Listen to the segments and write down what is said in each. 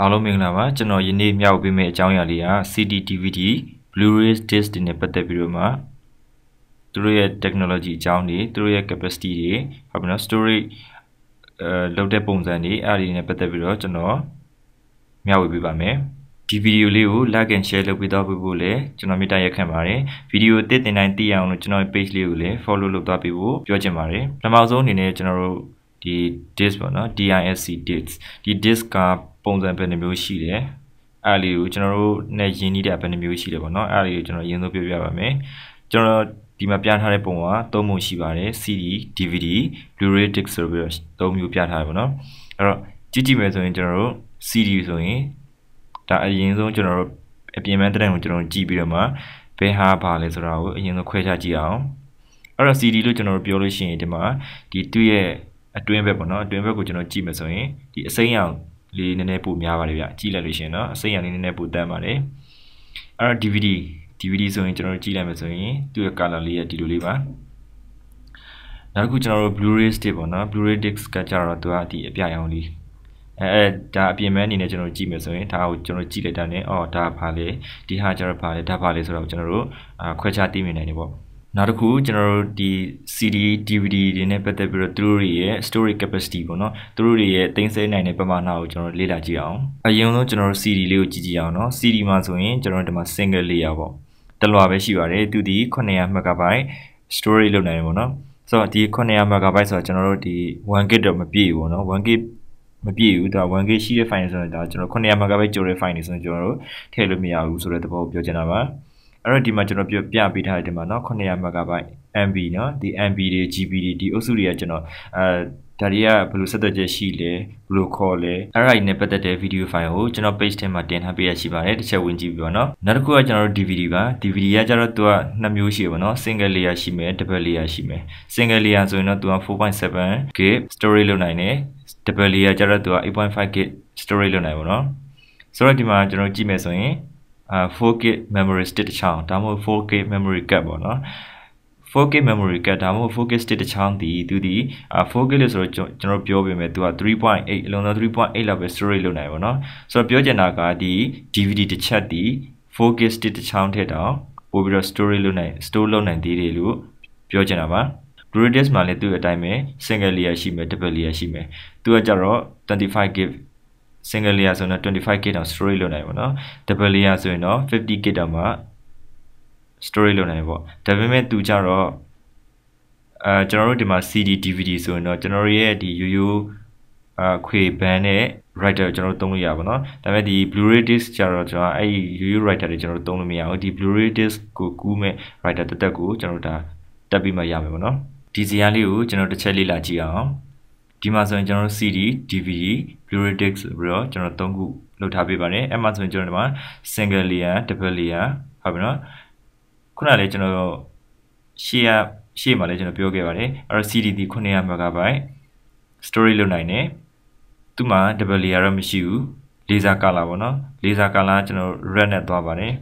အားလုံးမင်္ဂလာပါကျွန်တော်ယနေ့မျှဝေပေးမယ့်အကြောင်းအရာလေးက CD DVD Blu-ray disc တွေနဲ့ပတ်သက်ပြီးတော့မှသူတို့ရဲ့ technology အကြောင်းတွေသူတို့ရဲ့ capacity တွေဟုတ်ပြီနော် storage အဲလောက်တဲ့ပုံစံတွေအဲ့ဒီနဲ့ပတ်သက်ပြီးတော့ကျွန်တော်မျှဝေပေးပါမယ်ဒီဗီဒီယိုလေးကို like and share လုပ်ပေးတော့ဖို့လည်းကျွန်တော်မေတ္တာရက်ခံပါတယ်ဗီဒီယိုတစ်တင်တိုင်းသိအောင်လို့ကျွန်တော် page လေးကိုလည်း follow လုပ်သွားပေးဖို့ပြောချင်ပါတယ်ပထမဆုံးအနေနဲ့ကျွန်တော်တို့ဒီ disk ပေါ့နော် DISC disk ဒီ disk က ပုံစံဘယ်နှမျိုးရှိတယ်အဲ့လေးကိုကျွန်တော်တို့နဲ့ယဉ်နှီးတဲ့ဘယ်နှမျိုးရှိတယ်ပေါ့နော်အဲ့လေးကိုကျွန်တော်အရင်ဆုံးပြောပြပါမယ်ကျွန်တော်ဒီမှာပြထားတဲ့ပုံကသုံးပုံရှိပါတယ် CD DVD Blu-ray disc ဆိုပြီးတော့သုံးမျိုးပြထားတယ်ပေါ့နော်အဲ့တော့ကြည့်ကြည့်မယ်ဆိုရင်ကျွန်တော်တို့ CD ဆိုရင်ဒါအရင်ဆုံးကျွန်တော်တို့အပြင်ပန်းတဲ့ကိုကျွန်တော်တို့ကြည့်ပြီးတော့မှဘယ်ဟာပါလဲဆိုတာကိုအရင်ဆုံးခွဲခြားကြည့်အောင်အဲ့တော့ CD လို့ကျွန်တော်တို့ပြောလို့ရှိရင်ဒီမှာဒီသူ့ရဲ့အတွင်းဘက်ပေါ့နော်အတွင်းဘက်ကိုကျွန်တော်ကြည့်မယ်ဆိုရင်ဒီအစိမ်းရောင် လေးနည်းနည်းပိုများပါတယ်ဗျကြည့်လိုက်လို့ရှိရင်တော့အစိမ်းရောင်လေးနည်းနည်းပိုတန်းပါတယ်အဲ့တော့ DVD DVD ဆိုရင်ကျွန်တော်တို့ကြည့်လိုက်မယ်ဆိုရင်သူ့ရဲ့ color လေးကဒီလိုလေးပါနောက်တစ်ခုကျွန်တော်တို့ Blu-ray stick ပေါ့နော် Blu-ray disc ကကြတော့သူကဒီအပြရောင်လေးအဲအဲဒါအပြင်မဲအနေနဲ့ကျွန်တော်ကြည့်မယ်ဆိုရင်ဒါကိုကျွန်တော်ကြည့်လိုက်တာနဲ့အော်ဒါဘာလဲဒီဟာကျတော့ဘာလဲဒါဘာလဲဆိုတော့ကျွန်တော်တို့ခွဲခြားသိမြင်နိုင်တယ်ပေါ့ နောက်တစ်ခုကျွန်တော်တို့ဒီ CD DVD တွေနဲ့ပတ်သက်ပြီးတော့သူတို့တွေရဲ့ storage capacity ပေါ့နော်သူတို့တွေရဲ့တင်ဆက်နိုင်တဲ့ပမာဏကိုကျွန်တော်လေ့လာကြည့်အောင်အရင်ဆုံးကျွန်တော်တို့ CD လေးကိုကြည့်ကြည့်အောင်နော် CD မှာဆိုရင်ကျွန်တော်တို့ဒီမှာ single layer ပေါ့တလွာပဲရှိပါတယ်သူဒီ900 MB storage လုပ်နိုင်တယ်ပေါ့နော်ဆိုတော့ဒီ900 MB ဆိုတာကျွန်တော်တို့ဒီ 1GB တော့မပြည့်ဘူးပေါ့နော် 1GB မပြည့်ဘူးဒါ 1GB ရှိတဲ့ file ဆိုတော့ဒါကျွန်တော်900 MB ကျော်တဲ့ file တွေဆိုရင်ကျွန်တော်တို့ထည့်လို့မရဘူးဆိုတဲ့သဘောကိုပြောချင်တာပါ အဲ့တော့ဒီမှာကျွန်တော်ပြပြပေးထားတဲ့ဒီမှာเนาะ900 MB MB เนาะဒီ MB တွေ GB တွေဒီအုပ်စုတွေကကျွန်တော်အဲဒါတွေကဘယ်လိုဆက်သွယ်ချက်ရှိလဲဘယ်လိုခေါ်လဲအဲ့ဒါတွေနဲ့ပတ်သက်တဲ့ဗီဒီယိုဖိုင်ကိုကျွန်တော် page ထဲမှာတင်ထားပေးရရှိပါတယ်တစ်ချက်ဝင်ကြည့်ပြီးပါเนาะနောက်တစ်ခုကကျွန်တော်တို့ DVD ပါ DVD ကကျတော့သူကနှစ်မျိုးရှိပါเนาะ single layer ရှိမယ် double layer ရှိမယ် single layer ဆိုရင်တော့သူက 4.7 GB storage လုပ်နိုင်တယ် double layer ကျတော့သူက8.5 GB storage လုပ်နိုင်ပါเนาะဆိုတော့ဒီမှာကျွန်တော်ကြည့်မယ်ဆိုရင်အာ 4K memory stick တစ်ချောင်းဒါမှမဟုတ် 4K memory card ပေါ့နော် 4K memory card ဒါမှမဟုတ် 4K stick တစ်ချောင်းဒီသူဒီ 4K လို့ဆိုတော့ကျွန်တော်ပြောပေးမယ်သူက3.8အလုံးစုံ3.8လောက်ပဲ storage လုပ်နိုင်ပါတော့ဆိုတော့ပြောချင်တာကဒီ DVD တစ်ချက်ဒီ 4K stick တစ်ချောင်းထက်တော့ပို့ပြီးတော့ storage လုပ်နိုင် store လုပ်နိုင်သေးတယ်လို့ပြောချင်တာပါ Blu-ray disc မှာလည်းသူ့အတိုင်းပဲ single layer ရှိမယ် double layer ရှိမယ်သူကကြတော့ 25GB single layer ဆိုတော့ 25K တောင် storage လုပ်နိုင်ပါတော့ double layer ဆိုရင်တော့ 50K တောင်မှ storage လုပ်နိုင်ပေါ့ဒါပေမဲ့သူကြတော့အဲကျွန်တော်တို့ဒီမှာ CD DVD ဆိုရင်တော့ကျွန်တော်ရဲ့ဒီရိုးရိုးအခွေဘန်းနဲ့ writer ကျွန်တော်တို့သုံးလို့ရပါတော့ဒါပေမဲ့ဒီ Blu-ray disc ကျတော့ကျွန်တော်အဲ့ဒီရိုးရိုး writer တွေကျွန်တော်တို့သုံးလို့မရဘူးဒီ Blu-ray disc ကိုကူးမဲ့ writer တက်တက်ကိုကျွန်တော်တို့ဒါတက်ပြီးမှရမယ်ပေါ့နော်ဒီဇာတ်လေးကိုကျွန်တော်တစ်ချက်လေ့လာကြည့်အောင် ဒီမှာဆိုရင်ကျွန်တော်တို့ CD DVD Blu-ray disc ဆိုပြီးတော့ကျွန်တော်သုံးခုလုပ်ထားပေးပါတယ်အဲ့မှာဆိုရင်ကျွန်တော်ဒီမှာ single layer double layer ဟုတ်ပြီနော်ခုနလည်းကျွန်တော်ရှေ့ကရှေ့မှာလည်းကျွန်တော်ပြောခဲ့ပါတယ်အဲ့တော့ CD ဒီ900 MB storage လုပ်နိုင်တယ်သူ့မှာ double layer တော့မရှိဘူး laser color ပေါ့နော် laser color ကျွန်တော် red နဲ့သွားပါတယ်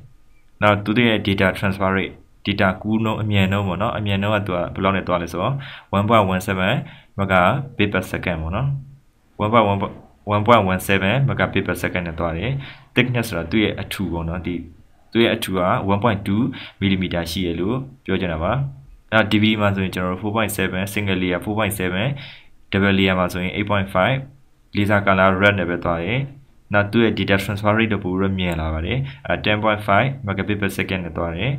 နောက်သူတို့ရဲ့ data transfer rate data ကူးနှုန်းအမြန်နှုန်းပေါ့နော်အမြန်နှုန်းကသူကဘယ်လောက်နဲ့သွားလဲဆိုတော့1.17 megabit per second ပေါ့နော်1.17 megabit per second နဲ့သွားတယ် thickness ဆိုတာသူ့ရဲ့အထူပေါ့နော်ဒီသူ့ရဲ့အထူက1.2 mm ရှိရလို့ပြောချင်တာပါအဲ DVD မှာဆိုရင်ကျွန်တော်တို့4.7 single layer 4.7 double layer မှာဆိုရင်8.5 laser color red နဲ့ပဲသွားတယ်နောက်သူ့ရဲ့ data transfer rate တော့ပိုပြီးမြင်လာပါတယ်အဲ10.5 megabit per second နဲ့သွားတယ်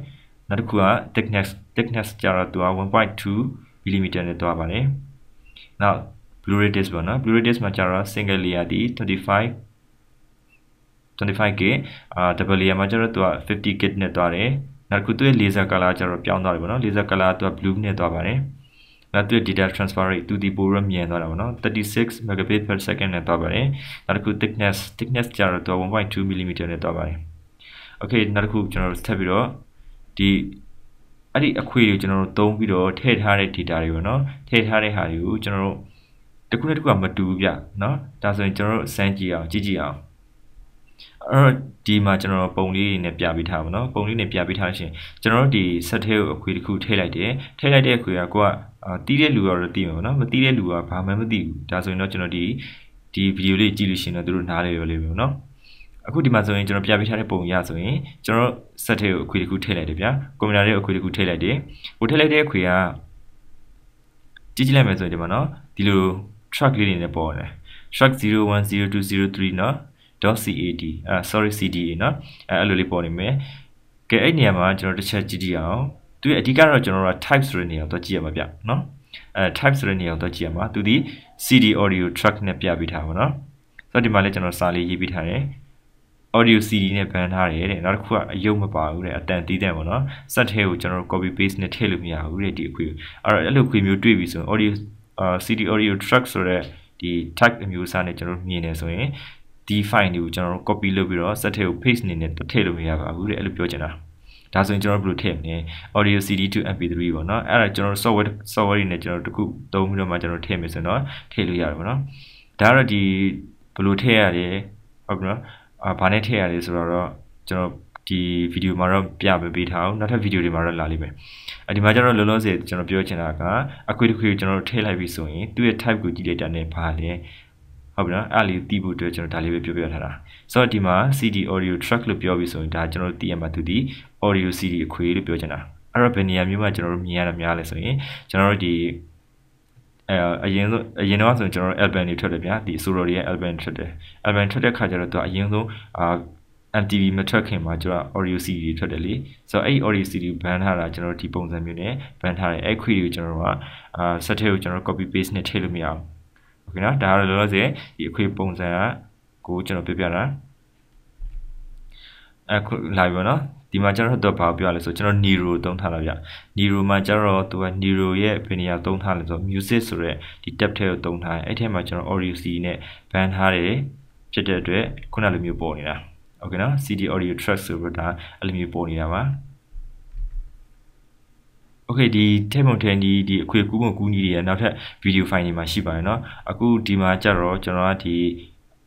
နောက်တစ်ခုက thickness thickness ကျတော့သူက1.2 mm နဲ့သွားပါတယ်နောက် Blu-ray disc ပေါ့နော် Blu-ray disc မှာကျတော့ single layer ဒီ25 25K အာ double layer မှာကျတော့သူက 50K နဲ့သွားတယ်နောက်တစ်ခုသူ့ရဲ့ laser color ကျတော့ပြောင်းသွားတယ်ပေါ့နော် laser color သူက blue နဲ့သွားပါတယ်နောက်သူ့ data transfer rate သူဒီပိုရမြန်သွားတာပေါ့နော်36 megabit per second နဲ့သွားပါတယ်နောက်တစ်ခု thickness thickness ကျတော့သူက1.2 mm နဲ့သွားပါတယ် okay နောက်တစ်ခုကျွန်တော်တို့ဆက်ပြီးတော့ ဒီအဲ့ဒီအခွေတွေကိုကျွန်တော်တို့သုံးပြီးတော့ထည့်ထားတဲ့ data တွေပေါ့နော်ထည့်ထားတဲ့ဟာတွေကိုကျွန်တော်တို့တခုနဲ့တခုကမတူဘူးဗျနော်ဒါဆိုရင်ကျွန်တော်တို့စမ်းကြည့်အောင်ကြည့်ကြည့်အောင်အဲ့တော့ဒီမှာကျွန်တော်ပုံလေးနဲ့ပြပေးထားပါတော့ပုံလေးနဲ့ပြပေးထားရှင်ကျွန်တော်တို့ဒီ set ထဲကိုအခွေတစ်ခုထည့်လိုက်တယ်ထည့်လိုက်တဲ့အခွေကကိုကတီးတဲ့လူကတော့တီးမှာပေါ့နော်မတီးတဲ့လူကဘာမှမသိဘူးဒါဆိုရင်တော့ကျွန်တော်ဒီဒီဗီဒီယိုလေးကြည့်လို့ရှင်တော့သူတို့နားလေရောလေးပဲပေါ့နော် အခုဒီမှာဆိုရင်ကျွန်တော်ပြပေးထားတဲ့ပုံရဆိုရင်ကျွန်တော်ဆက်ထဲကိုအခွေတစ်ခုထည့်လိုက်တယ်ဗျာကွန်ပျူတာရဲ့အခွေတစ်ခုထည့်လိုက်တယ်ဟိုထည့်လိုက်တဲ့အခွေကကြည့်ကြည့်လိုက်မယ်ဆိုရင်ဒီမှာနော်ဒီလို track လေးတွေနဲ့ပေါ်တယ် track 010203เนาะ .cad အဲ sorry cda เนาะအဲအဲ့လိုလေးပေါ်နေမယ်ကဲအဲ့နေရာမှာကျွန်တော်တစ်ချက်ကြည့်ကြည့်အောင်သူအဓိကတော့ကျွန်တော်တို့ type ဆိုတဲ့နေရာကိုတော့ကြည့်ရမှာဗျเนาะအဲ type ဆိုတဲ့နေရာကိုတော့ကြည့်ရမှာသူဒီ cd audio track နဲ့ပြပေးထားပါเนาะဆိုတော့ဒီမှာလည်းကျွန်တော်စာလေးရေးပေးထားတယ် audio CD နဲ့ဘန်ထားတယ်တဲ့နောက်တစ်ခုကအယုတ်မပါဘူးတဲ့အတန်တီးတဲ့ပေါ့နော်စက်ထဲကိုကျွန်တော်တို့ copy paste နဲ့ထည့်လို့မရဘူးတဲ့ဒီအခွေအဲ့တော့အဲ့လိုခွေမျိုးတွေ့ပြီဆိုရင် audio CD audio track ဆိုတဲ့ဒီ tag အမျိုးအစားနဲ့ကျွန်တော်မြင်နေဆိုရင်ဒီ file တွေကိုကျွန်တော်တို့ copy လုပ်ပြီးတော့စက်ထဲကို paste အနေနဲ့ထည့်လို့မရပါဘူးတဲ့အဲ့လိုပြောချင်တာဒါဆိုရင်ကျွန်တော်တို့ဘယ်လိုထည့်မလဲ audio cd to mp3 ပေါ့နော်အဲ့ဒါကျွန်တော်တို့ software software တွေနဲ့ကျွန်တော်တို့တခုသုံးပြီးတော့မှကျွန်တော်ထည့်မယ်ဆိုတော့ထည့်လို့ရတယ်ပေါ့နော်ဒါကတော့ဒီဘယ်လိုထည့်ရတယ်ဟုတ်ပြီနော် အာဘာနဲ့ထည့်ရလဲဆိုတော့ကျွန်တော်ဒီဗီဒီယိုမှာတော့ပြမပေးထားအောင်နောက်ထပ်ဗီဒီယိုတွေမှာတော့လာလိမ့်မယ်အဒီမှာကျတော့လောလောဆယ်ကျွန်တော်ပြောချင်တာကအခွေတစ်ခွေကျွန်တော်တို့ထည့်လိုက်ပြီဆိုရင်သူ့ရဲ့ type ကိုကြည့်လိုက်တာနဲ့ဘာလဲဟုတ်ပြီနော်အဲ့လေးတီးဖို့အတွက်ကျွန်တော်ဒါလေးပဲပြောပြထားတာဆိုတော့ဒီမှာ CD audio track လို့ပြောပြီးဆိုရင်ဒါကျွန်တော်တို့သိရမှာသူဒီ audio CD အခွေလို့ပြောချင်တာအဲ့တော့ဘယ်နေရာမျိုးမှာကျွန်တော်တို့မြင်ရတာများလဲဆိုရင်ကျွန်တော်တို့ဒီ အဲအရင်ဆုံးအရင်တော့ဆိုရင်ကျွန်တော်တို့ album တွေထွက်တယ်ဗျာဒီ solo တွေရဲ့ album ထွက်တယ် album ထွက်တဲ့ခါကျတော့သူအရင်ဆုံးအာ MTV မထွက်ခင်မှာကျွန်တော် audio CD တွေထွက်တယ်လေဆိုတော့အဲ့ audio CD ကို ban ထားတာကျွန်တော်ဒီပုံစံမျိုးနဲ့ ban ထားတယ်အဲ့ခွေတွေကိုကျွန်တော်ကအာ set ထဲကိုကျွန်တော် copy paste နဲ့ထည့်လို့မရအောင်โอเคနော်ဒါကတော့လောလောဆယ်ဒီအခွေပုံစံကကိုကျွန်တော်ပြပြတာအခုလာပြီပေါ့နော် ဒီမှာကျတော့တော့ဘာပြောရလဲဆိုကျွန်တော် Nero သုံးထားတာဗျ Nero မှာကျတော့သူက Nero ရဲ့ဘယ်နေရာသုံးထားလဲဆို music ဆိုတဲ့ဒီ tab ထဲကိုသုံးထားတယ်အဲ့ထဲမှာကျွန်တော် audio CD နဲ့ ban ထားတယ်ဖြစ်တဲ့အတွက်ခုနလိုမျိုးပေါ်နေတာโอเคနော် CD audio track ဆိုတော့ဒါအဲ့လိုမျိုးပေါ်နေတာပါโอเคဒီထဲပုံထဲဒီဒီအခွေကူးပုံကူးနီးတွေကနောက်ထပ် video file တွေမှာရှိပါတယ်เนาะအခုဒီမှာကျတော့ကျွန်တော်ကဒီ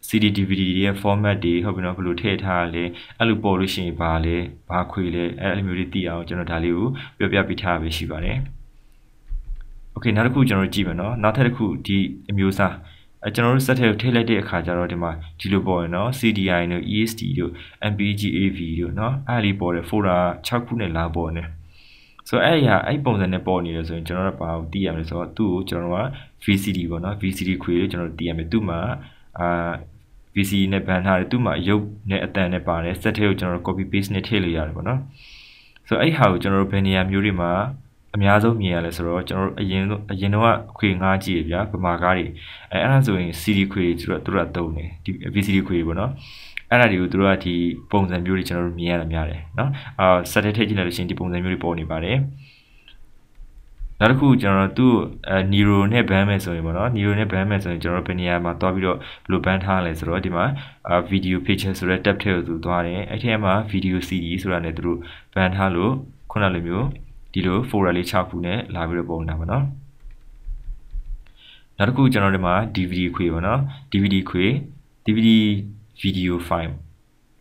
CD DVD တွေရဲ့ format တွေဟုတ်ပြီနော်ဘယ်လိုထည့်ထားလဲအဲ့လိုပေါ်လို့ရှိရင်ဘာလဲဘာခွေလဲအဲ့လိုမျိုးတွေသိအောင်ကျွန်တော်ဒါလေးကိုပြောပြပေးထားပဲရှိပါတယ်။ Okay နောက်တစ်ခုကျွန်တော်ကြည့်မယ်နော်နောက်ထပ်တစ်ခုဒီအမျိုးအစားအဲကျွန်တော်တို့ set ထဲကိုထည့်လိုက်တဲ့အခါကျတော့ဒီမှာဒီလိုပေါ်ရနော် CDI တို့ EST တို့ MPGAV တို့เนาะအဲ့ဒီပေါ်တယ် folder 6ခုနဲ့လာပေါ်နေဆိုတော့အဲ့ရအဲ့ပုံစံနဲ့ပေါ်နေတယ်ဆိုရင်ကျွန်တော်တို့ဘာကိုသိရမလဲဆိုတော့သူ့ကိုကျွန်တော်တို့က VCD ပေါ့နော် VCD ခွေလို့ကျွန်တော်တို့သိရမယ်သူ့မှာ အာ PC နဲ့ဘန်ထားတယ်သူ့မှာရုပ်နဲ့အတန်နဲ့ပါတယ် set ထဲကိုကျွန်တော်တို့ copy paste နဲ့ထည့်လို့ရတယ်ပေါ့နော်ဆိုတော့အဲ့ဟာကိုကျွန်တော်တို့ဘယ်နေရာမျိုးတွေမှာအများဆုံးမြင်ရလဲဆိုတော့ကျွန်တော်တို့အရင်အရင်တော့ခွေငါးကြည့်ရဗျာဗမာကားတွေအဲအဲ့ဒါဆိုရင် CD ခွေတွေသူတို့ကတုံးတယ်ဒီ VCD ခွေတွေပေါ့နော်အဲ့ဒါတွေကိုသူတို့ကဒီပုံစံမျိုးတွေကျွန်တော်တို့မြင်ရတာများတယ်နော်အာ set ထဲထည့်ကြည့်လိုက်လို့ရှိရင်ဒီပုံစံမျိုးတွေပေါ်နေပါတယ် နောက်တစ်ခုကျွန်တော်တို့သူ့အဲ Nero နဲ့ ban မယ်ဆိုရင်ပေါ့နော် Nero နဲ့ ban မယ်ဆိုရင်ကျွန်တော်တို့ဘယ်နေရာမှာတွားပြီးတော့ဘယ်လို ban ထားလဲဆိုတော့ဒီမှာ video picture ဆိုတဲ့ tab ထဲကိုသူသွားတယ်အဲ့ထဲမှာ video CD ဆိုတာနဲ့သူတို့ ban ထားလို့ခုနလိုမျိုးဒီလို folder လေး6ခုနဲ့လာပြီးတော့ပုံတာပေါ့နော်နောက်တစ်ခုကျွန်တော်ဒီမှာ DVD ခွေပေါ့နော် DVD ခွေ DVD video file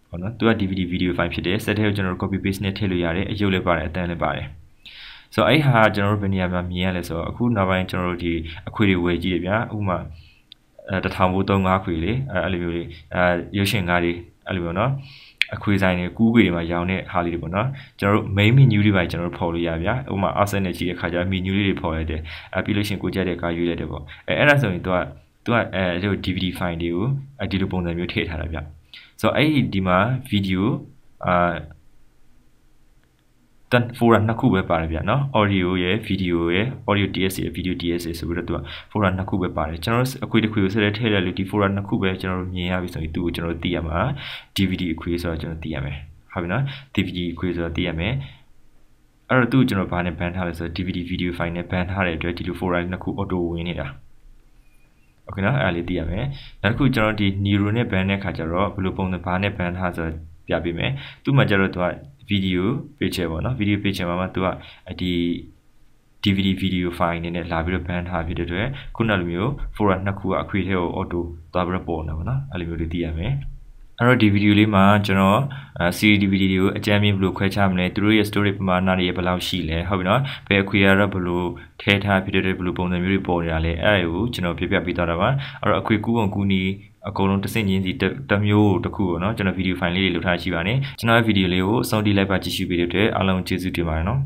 ပေါ့နော်သူက DVD video file ဖြစ်တယ် set ထဲကိုကျွန်တော်တို့ copy paste နဲ့ထည့်လို့ရတယ်အယုတ်လည်းပါတယ်အတန်းလည်းပါတယ် ဆိုတော့အဲ့ဟာကျွန်တော်တို့ဘယ်နေရာမှာမြင်ရလဲဆိုတော့အခုနောက်ပိုင်းကျွန်တော်တို့ဒီအခွေတွေဝယ်ကြည့်ရဗျာဥပမာတထောင်ဘူး35ခွေလေအဲ့လိုမျိုးလေးအဲရုပ်ရှင်ကားတွေအဲ့လိုမျိုးနော်အခွေဆိုင်တွေကူးခွေတွေမှာရောင်းတဲ့ဟာလေးတွေပေါ့နော်ကျွန်တော်တို့ main menu တွေပါကျွန်တော်တို့ဖော်လို့ရဗျာဥပမာ asset နဲ့ကြည့်တဲ့အခါကျ menu လေးတွေဖော်ရတဲ့အဲပြီးလို့ရှိရင်ကိုကြက်တဲ့ကားရွေးလိုက်တယ်ပေါ့အဲအဲ့ဒါဆိုရင် तू က तू ကအဲဒီ DVD file တွေကိုအဲဒီလိုပုံစံမျိုးထည့်ထားတာဗျာဆိုတော့အဲ့ဒီဒီမှာ video အာ တန် folder နှစ်ခုပဲပါတယ်ဗျာနော် audio ရယ် video ရယ် audio ds ရယ် video ds ရယ်ဆိုပြီးတော့သူက folder နှစ်ခုပဲပါတယ်ကျွန်တော်တို့အခွေတစ်ခွေကိုဆက်လက်ထည့်လိုက်လို့ဒီ folder နှစ်ခုပဲကျွန်တော်တို့မြင်ရပြီဆိုရင်သူ့ကိုကျွန်တော်တို့သိရမှာ dvd အခွေဆိုတော့ကျွန်တော်သိရမယ်ဟုတ်ပြီနော် dvd အခွေဆိုတော့သိရမယ်အဲ့တော့သူ့ကျွန်တော်ဘာနဲ့ ban ထားလဲဆိုတော့ dvd video file နဲ့ ban ထားတဲ့အတွက်ဒီလို folder နှစ်ခု auto ဝင်နေတာโอเคနော်အဲ့ဒါလေးသိရမယ်နောက်တစ်ခုကျွန်တော်ဒီ Nero နဲ့ ban တဲ့ခါကျတော့ဘယ်လိုပုံစံဘာနဲ့ ban ထားဆိုတော့ပြပေးမယ်သူ့မှာကျတော့သူက video picture ပေါ့နော် video picture မှာမှသူကဒီ DVD video file အနေနဲ့လာပြီးတော့ ban ထားဖြစ်တဲ့အတွက်ခုနလိုမျိုး folder နှစ်ခုကအခွေထဲကို auto သွားပြီးတော့ပေါ်နေတာပေါ့နော်အဲ့လိုမျိုးလေးသိရမယ်အဲ့တော့ဒီဗီဒီယိုလေးမှာကျွန်တော် CD DVD တွေကိုအကြမ်းမြင်ဘယ်လိုခွဲခြားမလဲသူတို့ရဲ့ story ပမာဏတွေဘယ်လောက်ရှိလဲဟုတ်ပြီနော်ဘယ်အခွေရတော့ဘယ်လိုထဲထားဖြစ်တဲ့ဘယ်လိုပုံစံမျိုးတွေပေါ်နေတာလဲအဲ့ဒါကိုကျွန်တော်ပြပြပေးသွားတာပါအဲ့တော့အခွေကူးပုံကူးနီး အကုန်လုံးတစ်စင်ချင်းစီတစ်မျိုးတစ်ခုပေါ့နော်ကျွန်တော်ဗီဒီယိုဖိုင်လေးတွေလုပ်ထားရှိပါတယ်ကျွန်တော်ရဲ့ဗီဒီယိုလေးကိုအဆုံးထိလိုက်ပါကြည့်ရှုပေးတဲ့အတွက်အားလုံးကျေးဇူးတင်ပါတယ်နော်